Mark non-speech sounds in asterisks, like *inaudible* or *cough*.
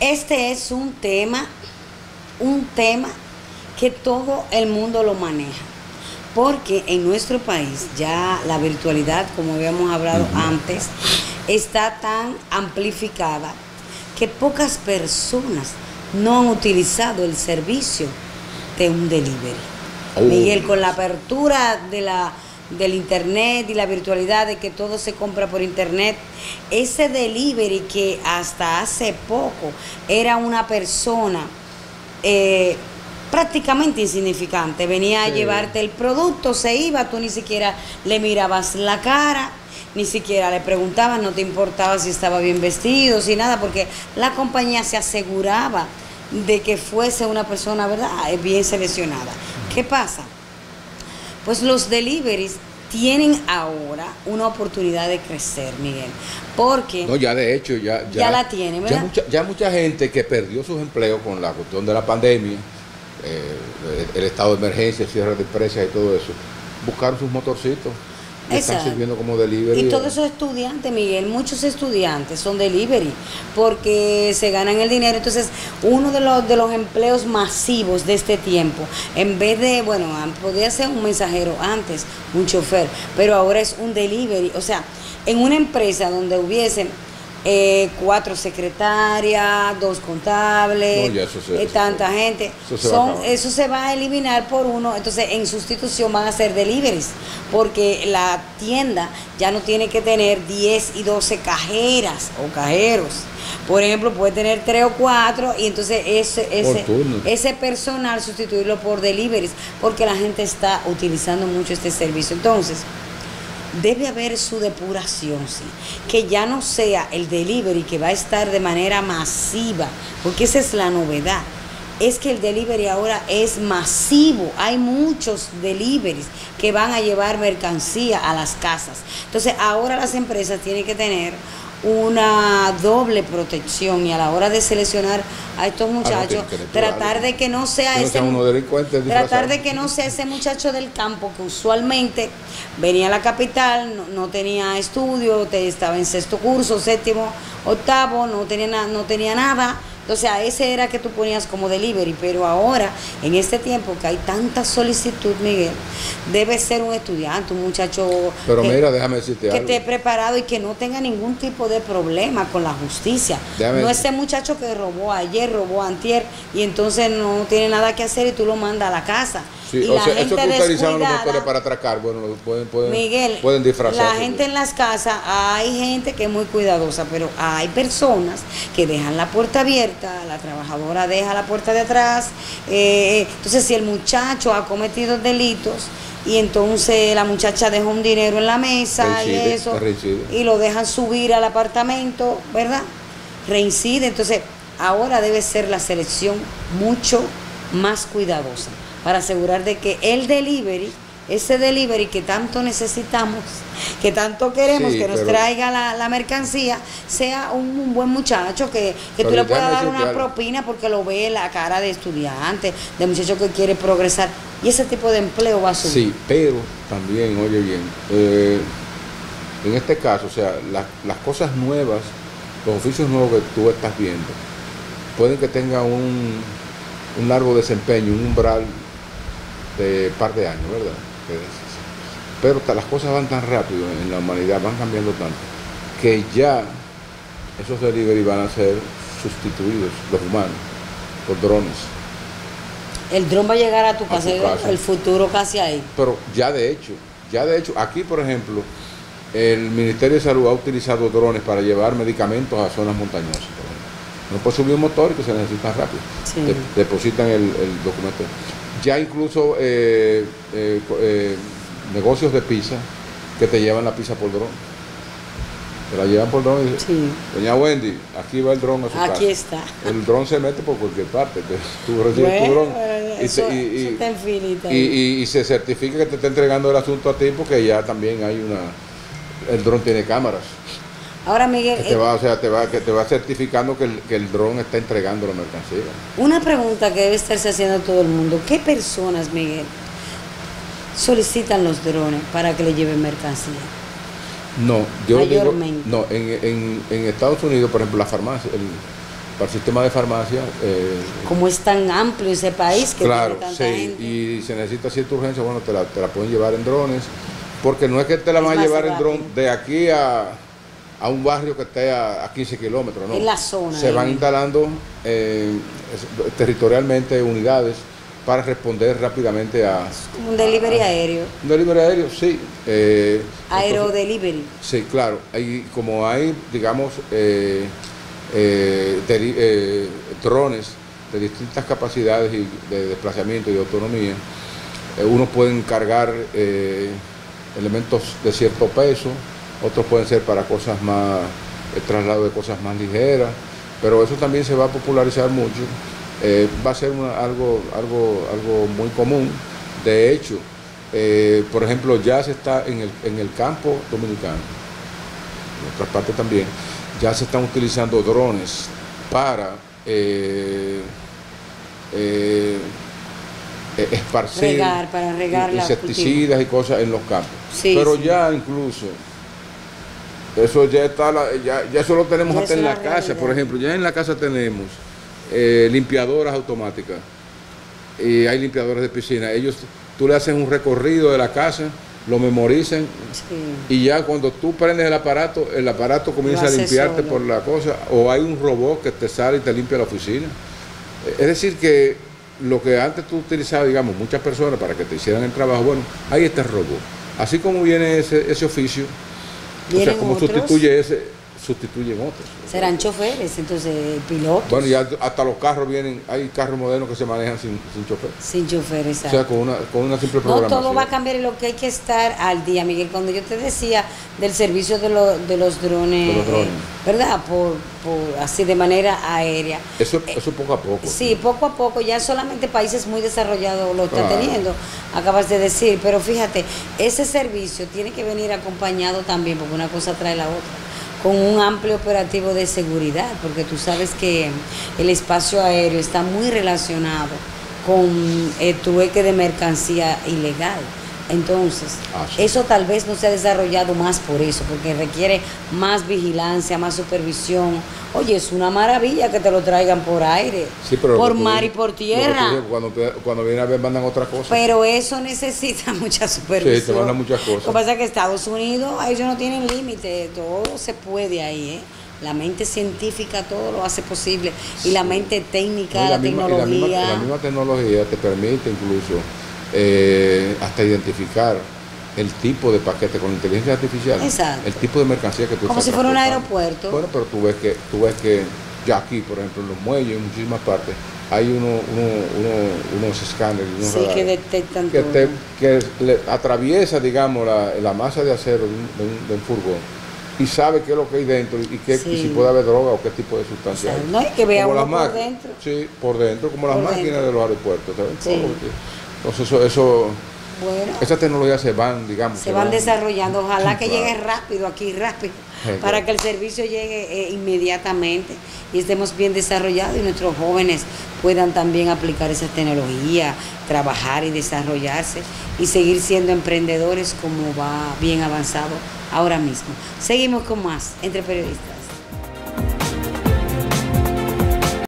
Este es un tema, un tema que todo el mundo lo maneja. Porque en nuestro país ya la virtualidad, como habíamos hablado antes, está tan amplificada que pocas personas no han utilizado el servicio de un delivery. Oh. Miguel, con la apertura de la, del internet y la virtualidad de que todo se compra por internet, ese delivery que hasta hace poco era una persona eh, prácticamente insignificante, venía a llevarte el producto, se iba, tú ni siquiera le mirabas la cara, ni siquiera le preguntabas, no te importaba si estaba bien vestido, si nada, porque la compañía se aseguraba de que fuese una persona, ¿verdad?, bien seleccionada. ¿Qué pasa? Pues los deliveries tienen ahora una oportunidad de crecer, Miguel, porque No, ya de hecho, ya, ya, Ya la tiene, ¿verdad? Ya mucha, ya mucha gente que perdió sus empleos con la cuestión de la pandemia, eh, el, el estado de emergencia, el cierre de empresas y todo eso, buscaron sus motorcitos y están sirviendo como delivery. Y todos esos estudiantes, Miguel, muchos estudiantes son delivery porque se ganan el dinero. Entonces, uno de los, de los empleos masivos de este tiempo, en vez de, bueno, podía ser un mensajero antes, un chofer, pero ahora es un delivery. O sea, en una empresa donde hubiesen eh, cuatro secretarias, dos contables, No, ya eso se- eh, tanta gente, eso se va a son, eso se va a eliminar por uno, entonces en sustitución van a ser deliveries, porque la tienda ya no tiene que tener 10 y 12 cajeras o cajeros. Por ejemplo, puede tener 3 o 4 y entonces ese, ese, ese personal sustituirlo por deliveries, porque la gente está utilizando mucho este servicio. Entonces, debe haber su depuración, sí. Que ya no sea el delivery que va a estar de manera masiva, porque esa es la novedad. Es que el delivery ahora es masivo. Hay muchos deliveries que van a llevar mercancía a las casas. Entonces, ahora las empresas tienen que tener una doble protección y a la hora de seleccionar a estos muchachos, tratar de que no sea Que no ese tratar de que no sea ese muchacho del campo que usualmente venía a la capital, no, no tenía estudio, te- estaba en sexto curso, séptimo, octavo, no tenía, na- no tenía nada. Entonces a ese era que tú ponías como delivery, pero ahora, en este tiempo que hay tanta solicitud, Miguel, debe ser un estudiante, un muchacho Pero que, mira, déjame decirte que algo. esté preparado y que no tenga ningún tipo de problema con la justicia. Déjame- no ese muchacho que robó ayer, robó antier y entonces no tiene nada que hacer y tú lo mandas a la casa. Sí, y o la sea, eso gente que utilizaban los motores para atracar, bueno, pueden, pueden, Miguel, pueden disfrazarse. la gente en las casas, hay gente que es muy cuidadosa, pero hay personas que dejan la puerta abierta, la trabajadora deja la puerta de atrás. eh, entonces, si el muchacho ha cometido delitos y entonces la muchacha deja un dinero en la mesa Reincide, y eso, reincide. y lo dejan subir al apartamento, ¿verdad? Reincide. Entonces, ahora debe ser la selección mucho más cuidadosa para asegurar de que el delivery, ese delivery que tanto necesitamos, que tanto queremos Sí, que nos traiga la, la mercancía, sea un, un buen muchacho, que, que tú le puedas dar una propina porque lo ve la cara de estudiante, de muchacho que quiere progresar. Y ese tipo de empleo va a subir. Sí, pero también, oye bien, eh, en este caso, o sea, la- las cosas nuevas, los oficios nuevos que tú estás viendo, pueden que tengan un, un largo desempeño, un umbral de par de años, ¿verdad? Pero las cosas van tan rápido en la humanidad, van cambiando tanto, que ya esos delivery van a ser sustituidos, los humanos, por drones. El dron va a llegar a tu A casa, tu casa. el futuro casi ahí. Pero ya de hecho, ya de hecho, aquí por ejemplo, el Ministerio de Salud ha utilizado drones para llevar medicamentos a zonas montañosas. por. No puede subir un motor y que se necesitan rápido. Sí. De- depositan el, el documento. Ya incluso eh, eh, eh, negocios de pizza que te llevan la pizza por dron. Te la llevan por dron y dicen, Sí. Doña Wendy, aquí va el dron a su Aquí casa". está. El dron se mete por cualquier parte. te- *laughs* Tú recibes tu dron eso, eso y- y se certifica que te está entregando el asunto a ti porque ya también hay una el dron tiene cámaras Ahora, Miguel, que te eh, va o sea te va que te va certificando que el, que el dron está entregando la mercancía una pregunta que debe estarse haciendo todo el mundo. ¿Qué personas, Miguel, solicitan los drones para que le lleven mercancía? no yo digo no en, en, en Estados Unidos por ejemplo la farmacia el, para el sistema de farmacia. Eh, Como es tan amplio ese país que claro, tiene tanta sí, gente. y se necesita cierta urgencia, bueno, te la, te la pueden llevar en drones, porque no es que te la van a llevar en rápido. dron de aquí a, a un barrio que esté a, a 15 kilómetros, ¿no? En la zona, Se van ahí. instalando eh, territorialmente unidades para responder rápidamente a... Un delivery aéreo. Un delivery aéreo, sí. eh, Aerodelivery. Sí, claro. Hay, como hay, digamos, eh, drones de distintas capacidades y de desplazamiento y de autonomía, unos pueden cargar elementos de cierto peso, otros pueden ser para cosas más, el traslado de cosas más ligeras, pero eso también se va a popularizar mucho. Eh, va a ser una- algo, algo, algo muy común. De hecho, eh, por ejemplo, ya se está en el, en el campo dominicano, en otras partes también, ya se están utilizando drones para eh, eh, esparcir Regar, para regar insecticidas y cosas en los campos. Sí, Pero sí. ya incluso, eso ya está, la- ya, ya eso lo tenemos hasta en la casa. Por ejemplo, ya en la casa tenemos eh, limpiadoras automáticas y hay limpiadores de piscina. Ellos, tú le haces un recorrido de la casa, lo memorizan Sí. y ya cuando tú prendes el aparato, el aparato comienza a limpiarte solo. por la cosa, o hay un robot que te sale y te limpia la oficina. Es decir, que lo que antes tú utilizabas, digamos, muchas personas para que te hicieran el trabajo, bueno, ahí está el robot. Así como viene ese, ese oficio, o sea, como otros. sustituye ese, sustituyen otros. Serán choferes, entonces pilotos. Bueno, ya hasta los carros vienen, hay carros modernos que se manejan sin, sin chofer. sin choferes. O sea, con una, con una simple No, programación. todo va a cambiar y lo que hay que estar al día, Miguel. Cuando yo te decía del servicio de, lo- de los drones, De los drones. eh, ¿verdad? Por, por así de manera aérea. Eso, eso poco a poco. Sí, poco a poco, ya solamente países muy desarrollados lo están teniendo, acabas de decir, pero fíjate, ese servicio tiene que venir acompañado también, porque una cosa trae la otra, con un amplio operativo de seguridad, porque tú sabes que el espacio aéreo está muy relacionado con el trueque de mercancía ilegal. Entonces, Ah, sí. eso tal vez no se ha desarrollado más por eso, porque requiere más vigilancia, más supervisión. Oye, es una maravilla que te lo traigan por aire, Sí, por mar y por tierra. dices, Cuando, te- cuando viene a ver mandan otra cosa. Pero eso *laughs* necesita mucha supervisión. Sí, te mandan muchas cosas. Lo que pasa es que Estados Unidos, ellos no tienen límite, todo se puede ahí, ¿eh? La mente científica todo lo hace posible y la mente técnica, No, y la, misma- y tecnología. la, misma, la misma tecnología te permite incluso eh, hasta identificar el tipo de paquete con inteligencia artificial, Exacto. el tipo de mercancía que tú Como si fuera un aeropuerto. Bueno, pero tú ves que tú ves que ya aquí, por ejemplo, en los muelles, en muchísimas partes, hay uno, uno, uno- unos escáneres, unos sí, que detectan que, te, que le atraviesa, digamos, la, la masa de acero de un, de un- de un furgón y sabe qué es lo que hay dentro y, qué, Sí. y si puede haber droga o qué tipo de sustancia Exacto. hay. No, y que las por dentro. Sí, por dentro, como las máquinas de los aeropuertos. ¿sabes? Sí. Entonces, eso, eso, Bueno, esas tecnologías se van, digamos. se van desarrollando. Ojalá que Claro. llegue rápido aquí, rápido, Sí, para claro. que el servicio llegue eh, inmediatamente y estemos bien desarrollados y nuestros jóvenes puedan también aplicar esa tecnología, trabajar y desarrollarse y seguir siendo emprendedores como va bien avanzado ahora mismo. Seguimos con más entre periodistas.